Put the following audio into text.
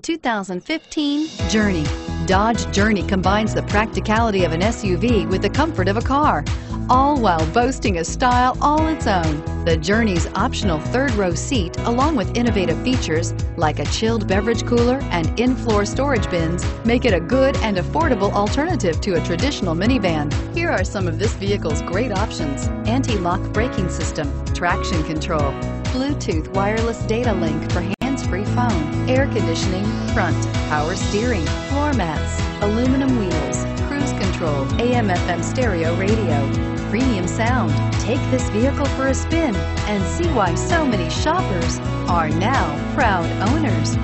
2015 Journey. Dodge Journey combines the practicality of an SUV with the comfort of a car, all while boasting a style all its own. The Journey's optional third row seat, along with innovative features like a chilled beverage cooler and in-floor storage bins, make it a good and affordable alternative to a traditional minivan. Here are some of this vehicle's great options. Anti-lock braking system, traction control, Bluetooth wireless data link for hands-free phone, air conditioning, front, power steering, floor mats, aluminum wheels, cruise control, AM FM stereo radio, premium sound. Take this vehicle for a spin and see why so many shoppers are now proud owners.